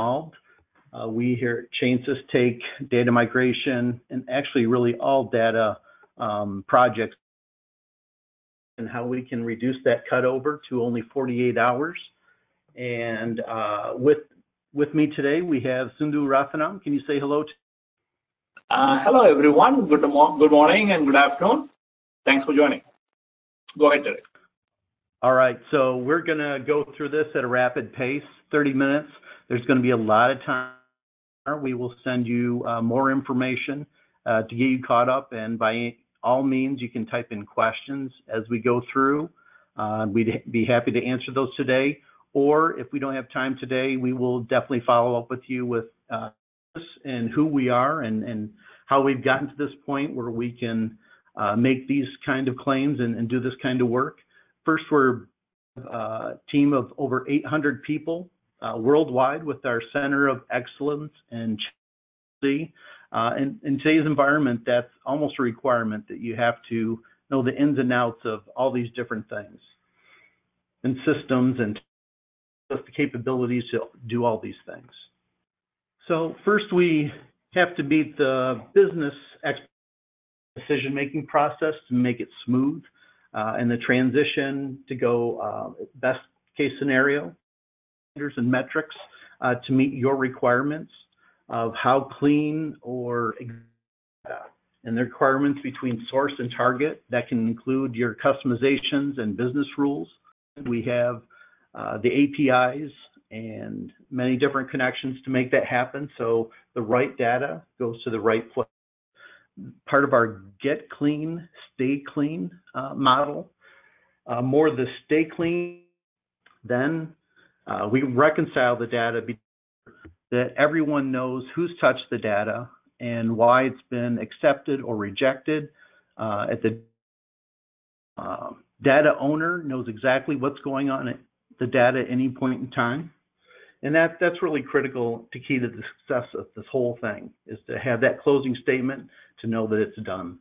involved. Uh, we here at Chainsys take data migration and actually really all data um, projects and how we can reduce that cutover to only 48 hours. And uh, with with me today, we have Sindhu Rathanam. Can you say hello? To uh, hello, everyone. Good morning and good afternoon. Thanks for joining. Go ahead, Derek. All right, so we're going to go through this at a rapid pace, 30 minutes. There's going to be a lot of time. We will send you uh, more information uh, to get you caught up, and by all means, you can type in questions as we go through. Uh, we'd be happy to answer those today, or if we don't have time today, we will definitely follow up with you with uh, and who we are and, and how we've gotten to this point where we can uh, make these kind of claims and, and do this kind of work. First, we're a team of over 800 people uh, worldwide with our Center of Excellence in Chennai. Uh, in, in today's environment, that's almost a requirement that you have to know the ins and outs of all these different things and systems and the capabilities to do all these things. So first we have to meet the business decision-making process to make it smooth uh, and the transition to go uh, best case scenario standards and metrics uh, to meet your requirements of how clean or and the requirements between source and target that can include your customizations and business rules. We have uh, the APIs and many different connections to make that happen. So the right data goes to the right place part of our get clean, stay clean uh, model. Uh, more the stay clean, then uh, we reconcile the data that everyone knows who's touched the data and why it's been accepted or rejected. Uh, at the um, data owner knows exactly what's going on at the data at any point in time. And that, that's really critical to key to the success of this whole thing is to have that closing statement to know that it's done.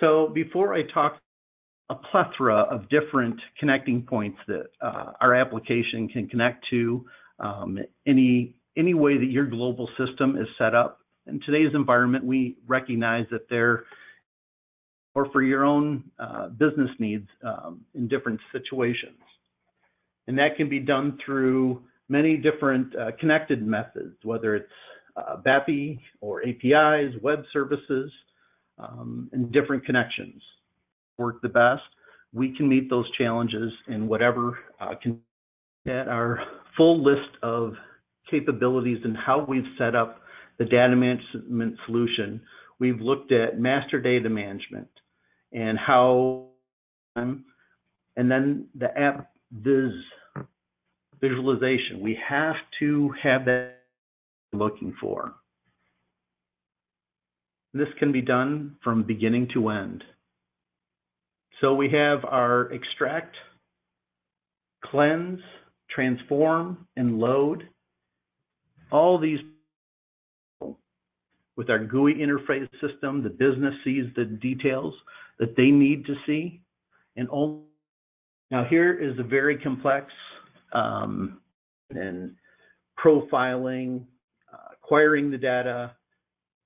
So before I talk a plethora of different connecting points that uh, our application can connect to um, any any way that your global system is set up. In today's environment, we recognize that there or for your own uh, business needs um, in different situations. And that can be done through many different uh, connected methods, whether it's uh, BAPI or APIs, web services, um, and different connections work the best. We can meet those challenges in whatever uh, can at our full list of capabilities and how we've set up the data management solution. We've looked at master data management and how, and then the app viz visualization. We have to have that looking for. This can be done from beginning to end. So we have our extract, cleanse, transform, and load. All these with our GUI interface system, the business sees the details that they need to see. And all, now here is a very complex um, and profiling, uh, acquiring the data,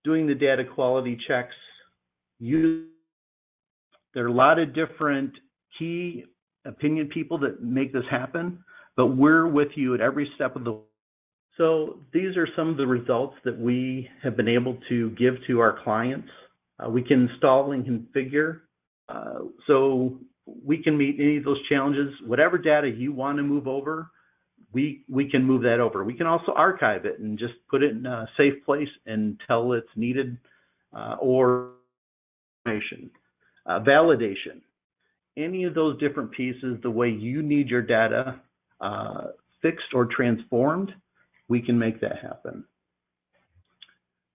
doing the data quality checks. There are a lot of different key opinion people that make this happen, but we're with you at every step of the way. So these are some of the results that we have been able to give to our clients. Uh, we can install and configure. Uh, so we can meet any of those challenges. Whatever data you want to move over, we we can move that over. We can also archive it and just put it in a safe place until it's needed uh, or information, uh, validation. Any of those different pieces, the way you need your data uh, fixed or transformed, we can make that happen.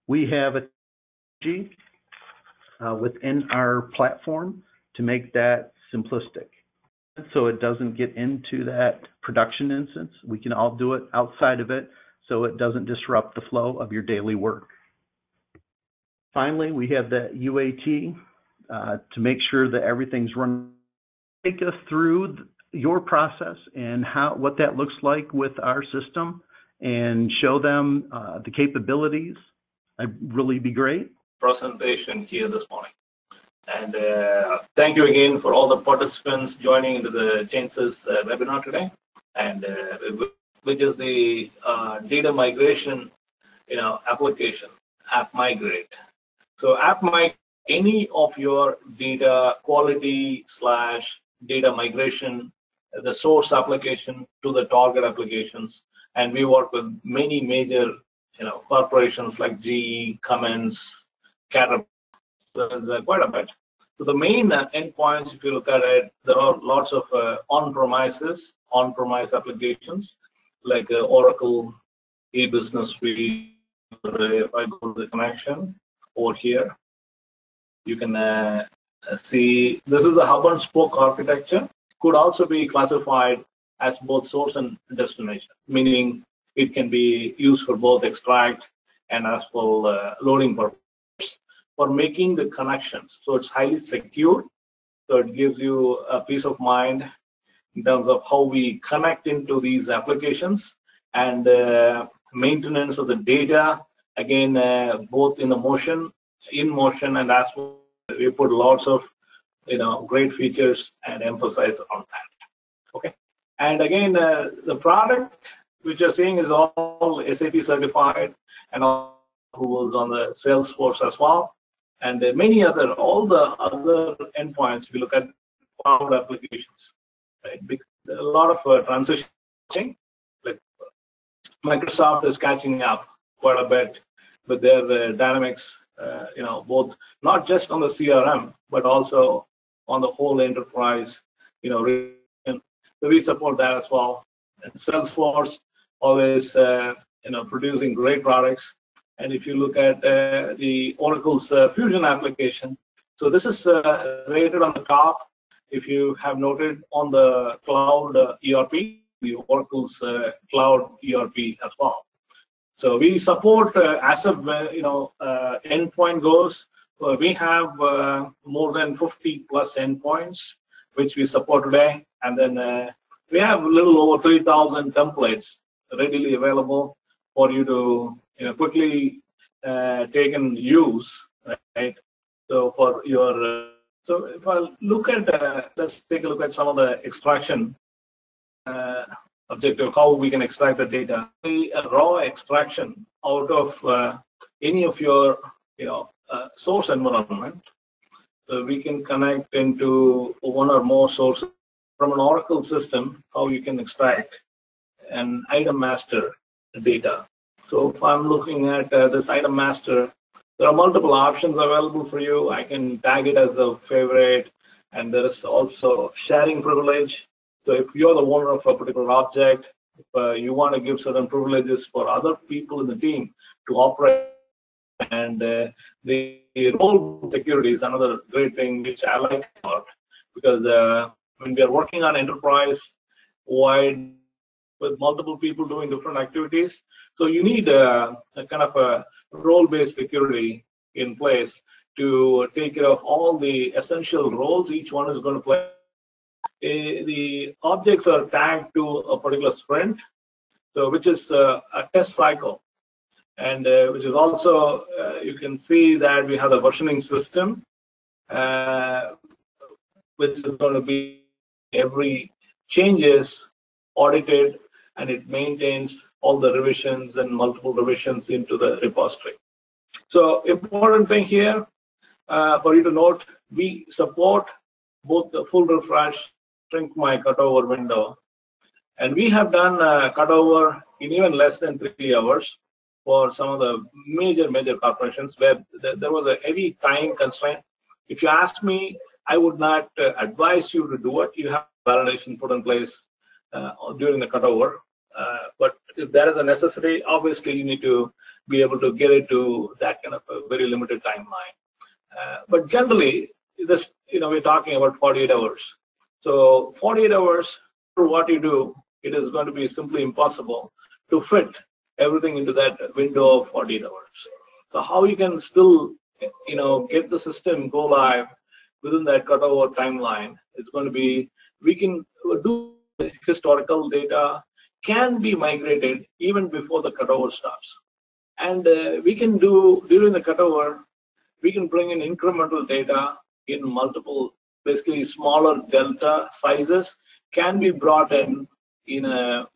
We have a uh, within our platform to make that simplistic so it doesn't get into that production instance. We can all do it outside of it so it doesn't disrupt the flow of your daily work. Finally, we have the UAT uh, to make sure that everything's running. Take us through your process and how what that looks like with our system and show them uh, the capabilities, that'd really be great. Presentation here this morning. And uh, thank you again for all the participants joining into the ChainSys uh, webinar today, and uh, which is the uh, data migration, you know, application, App Migrate. So App Migrate, any of your data quality slash data migration, the source application to the target applications, and we work with many major, you know, corporations like GE, Cummins, Caterpillar quite a bit. So the main uh, endpoints, if you look at it, there are lots of uh, on-premises, on-premise applications like uh, Oracle e-business suite. If I go to the connection over here, you can uh, see this is a hub and spoke architecture. Could also be classified as both source and destination, meaning it can be used for both extract and as for uh, loading purpose for making the connections. So it's highly secure. So it gives you a peace of mind in terms of how we connect into these applications and uh, maintenance of the data. Again, uh, both in the motion, in motion, and as we put lots of you know great features and emphasize on that. Okay, and again, uh, the product which you're seeing is all SAP certified and all who was on the Salesforce as well and many other, all the other endpoints, we look at cloud applications, right? A lot of uh, transition, like Microsoft is catching up quite a bit with their uh, dynamics, uh, you know, both not just on the CRM, but also on the whole enterprise, you know, so we support that as well. And Salesforce always, uh, you know, producing great products and if you look at uh, the Oracle's uh, Fusion application, so this is uh, rated on the top. If you have noted on the cloud ERP, the Oracle's cloud ERP as well. So we support uh, as of you know uh, endpoint goes. Uh, we have more than 50 plus endpoints which we support today, and then we have a little over 3,000 templates readily available for you to you know, quickly uh, take and use, right? So for your, uh, so if I look at, uh, let's take a look at some of the extraction uh, objective, how we can extract the data. A raw extraction out of uh, any of your, you know, uh, source environment. So we can connect into one or more sources from an Oracle system, how you can extract an item master data so if I'm looking at uh, this item master, there are multiple options available for you. I can tag it as a favorite, and there is also sharing privilege. So if you're the owner of a particular object, if uh, you want to give certain privileges for other people in the team to operate, and uh, the role security is another great thing which I like about because uh, when we are working on enterprise wide with multiple people doing different activities, so you need a, a kind of a role-based security in place to take care of all the essential roles each one is going to play. The objects are tagged to a particular sprint, so which is uh, a test cycle, and uh, which is also uh, you can see that we have a versioning system, uh, which is going to be every changes audited, and it maintains all the revisions and multiple revisions into the repository. So important thing here uh, for you to note, we support both the full refresh, shrink my cutover window, and we have done uh, cutover in even less than three hours for some of the major, major corporations where there was a heavy time constraint. If you ask me, I would not uh, advise you to do it. You have validation put in place uh, during the cutover. If there is a necessity, obviously you need to be able to get it to that kind of a very limited timeline. Uh, but generally, this you know we're talking about 48 hours. So 48 hours for what you do, it is going to be simply impossible to fit everything into that window of 48 hours. So how you can still you know get the system go live within that cutover timeline is going to be we can do historical data can be migrated even before the cutover starts. And uh, we can do during the cutover, we can bring in incremental data in multiple, basically smaller delta sizes can be brought in in a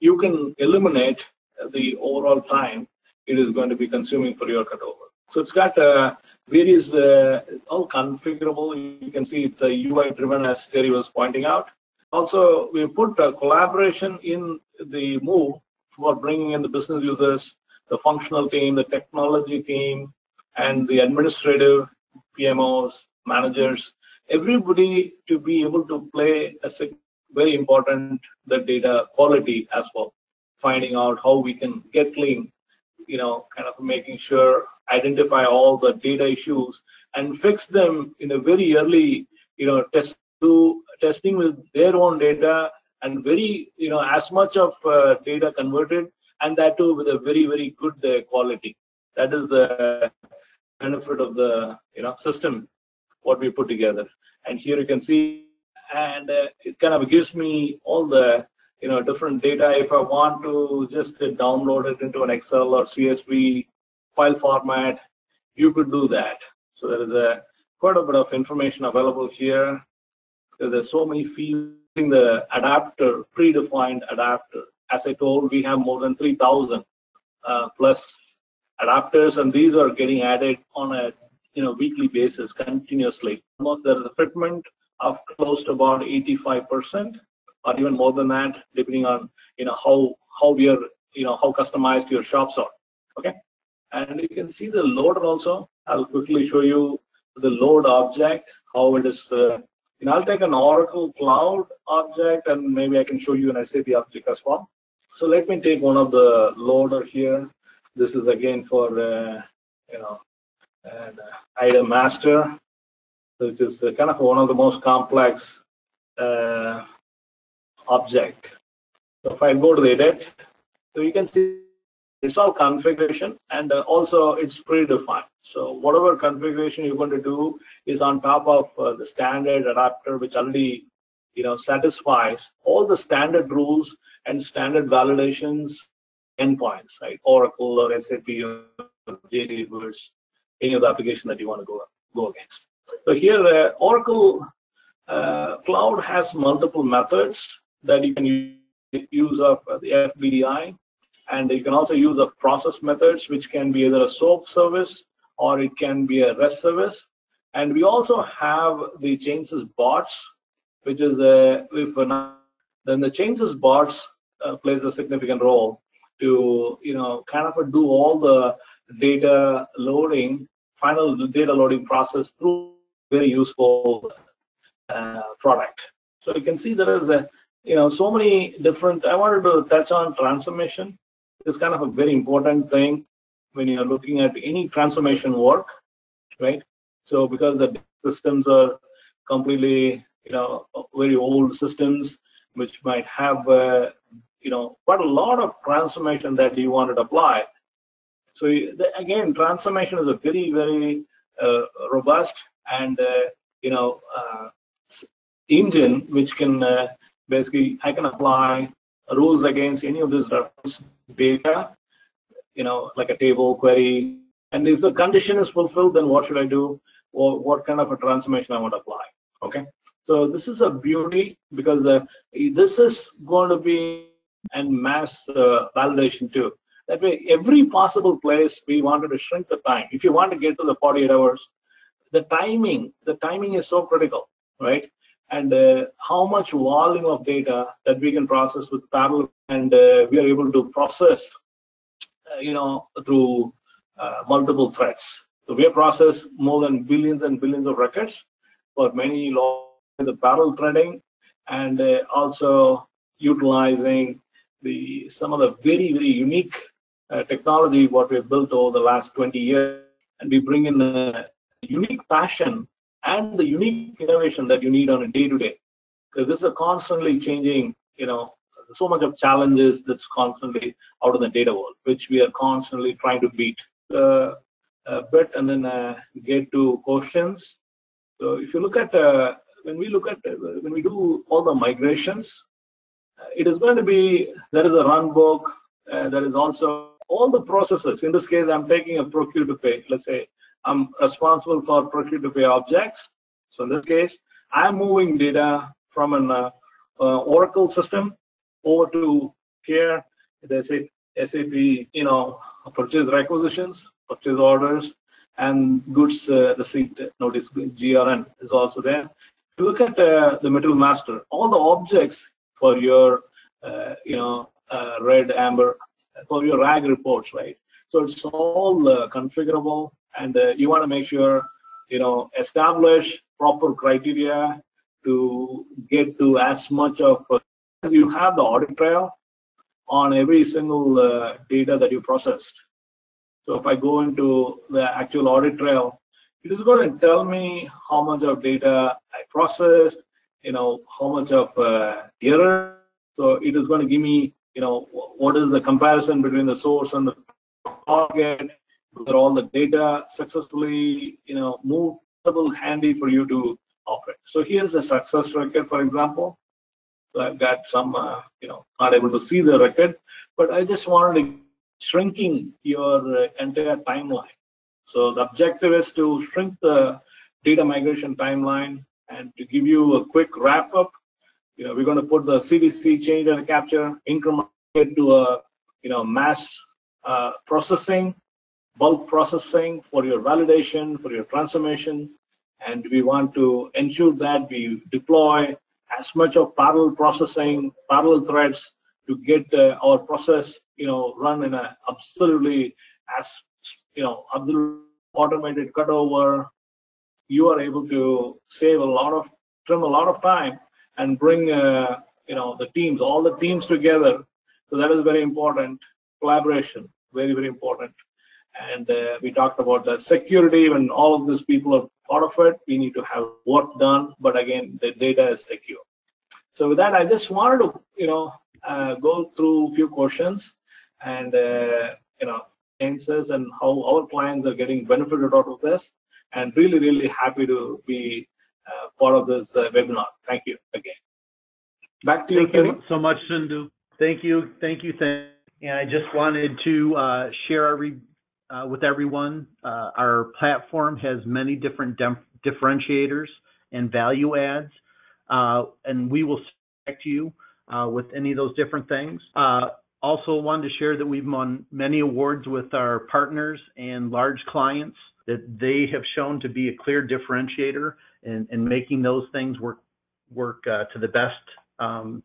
you can eliminate the overall time it is going to be consuming for your cutover. So it's got uh, various, uh, all configurable. You can see it's a UI driven as Terry was pointing out. Also, we put a collaboration in the move for bringing in the business users, the functional team, the technology team, and the administrative PMOs, managers, everybody to be able to play a very important the data quality as well, finding out how we can get clean, you know, kind of making sure identify all the data issues and fix them in a very early, you know, test to testing with their own data and very, you know, as much of uh, data converted and that too with a very, very good uh, quality. That is the benefit of the, you know, system, what we put together. And here you can see, and uh, it kind of gives me all the, you know, different data. If I want to just download it into an Excel or CSV file format, you could do that. So there is a quite a bit of information available here there's so many fields in the adapter, predefined adapter. As I told, we have more than 3,000 uh, plus adapters, and these are getting added on a you know weekly basis continuously. Almost there is a fitment of close to about 85%, or even more than that, depending on you know how how we are you know how customized your shops are. Okay, and you can see the loader also. I'll quickly show you the load object, how it is uh, and I'll take an Oracle Cloud object and maybe I can show you an SAP object as well. So let me take one of the loader here. This is again for, uh, you know, an item master, which is kind of one of the most complex uh, object. So if I go to the edit, so you can see it's all configuration and uh, also it's predefined. So whatever configuration you're going to do is on top of uh, the standard adapter, which already you know satisfies all the standard rules and standard validations endpoints, right? Oracle or SAP or JD Edwards, any of the application that you want to go go against. So here, uh, Oracle uh, Cloud has multiple methods that you can use of the FBDI and you can also use the process methods, which can be either a SOAP service or it can be a REST service. And we also have the ChainSys bots, which is a, if then the ChainSys bots uh, plays a significant role to, you know, kind of do all the data loading, final data loading process through very useful uh, product. So you can see there is a, you know, so many different, I wanted to touch on transformation is kind of a very important thing when you're looking at any transformation work, right? So because the systems are completely, you know, very old systems, which might have, uh, you know, quite a lot of transformation that you want to apply. So again, transformation is a very, very uh, robust and, uh, you know, uh, engine which can uh, basically, I can apply rules against any of these reference data, you know, like a table query. And if the condition is fulfilled, then what should I do? Or what kind of a transformation I want to apply? Okay. So this is a beauty because uh, this is going to be and mass uh, validation too. That way, every possible place we wanted to shrink the time. If you want to get to the 48 hours, the timing, the timing is so critical, right? And uh, how much volume of data that we can process with parallel and uh, we are able to process uh, you know through uh, multiple threads. So we have processed more than billions and billions of records for many laws the parallel threading and uh, also utilizing the some of the very very unique uh, technology what we have built over the last 20 years. And we bring in a unique passion and the unique innovation that you need on a day to day. Because this is a constantly changing, you know, so much of challenges that's constantly out in the data world, which we are constantly trying to beat uh, a bit and then uh, get to questions. So if you look at uh, when we look at uh, when we do all the migrations, uh, it is going to be, there is a run book, uh, there is also all the processes. In this case, I'm taking a procure to pay. Let's say I'm responsible for procure to pay objects. So in this case, I'm moving data from an uh, uh, Oracle system over to here. They say SAP, you know, purchase requisitions, purchase orders, and goods uh, receipt notice GRN is also there. If you look at uh, the material master, all the objects for your, uh, you know, uh, red, amber, for your RAG reports, right? So it's all configurable, and uh, you want to make sure, you know, establish proper criteria to get to as much of as you have the audit trail on every single uh, data that you processed. So if I go into the actual audit trail, it is going to tell me how much of data I processed, you know, how much of uh, error. So it is going to give me, you know, what is the comparison between the source and the target, whether all the data successfully, you know, moved handy for you to operate. So here's a success record, for example. So I've got some, uh, you know, not able to see the record, but I just wanted to shrinking your uh, entire timeline. So the objective is to shrink the data migration timeline and to give you a quick wrap up. You know, we're going to put the CDC change and capture increment to a, you know, mass uh, processing, bulk processing for your validation, for your transformation, and we want to ensure that we deploy as much of parallel processing, parallel threads to get uh, our process, you know, run in a absolutely as you know, automated cutover. You are able to save a lot of, trim a lot of time, and bring, uh, you know, the teams, all the teams together. So that is very important. Collaboration, very very important. And uh, we talked about the security when all of these people are part of it. We need to have work done, but again, the data is secure. So with that, I just wanted to, you know, uh, go through a few questions and, uh, you know, answers and how our clients are getting benefited out of this. And really, really happy to be uh, part of this uh, webinar. Thank you again. Back to you, Thank you so much, Sindhu. Thank you, thank you, thank. And I just wanted to uh, share our uh, with everyone. Uh, our platform has many different differentiators and value adds, uh, and we will connect you uh, with any of those different things. Uh, also wanted to share that we've won many awards with our partners and large clients that they have shown to be a clear differentiator in, in making those things work work uh, to the best um,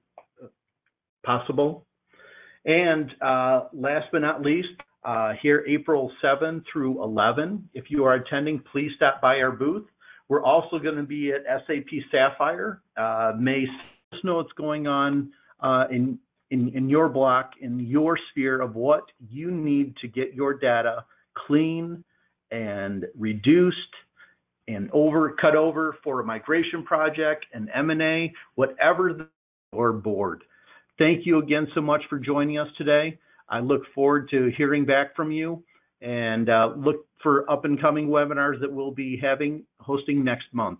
possible. And last but not least, uh, here April 7 through 11. If you are attending, please stop by our booth. We're also going to be at SAP Sapphire. Uh, May know what's going on uh, in, in, in your block, in your sphere of what you need to get your data clean and reduced and over cut over for a migration project, an M&A, whatever the, board. Thank you again so much for joining us today. I look forward to hearing back from you and uh, look for up and coming webinars that we'll be having hosting next month.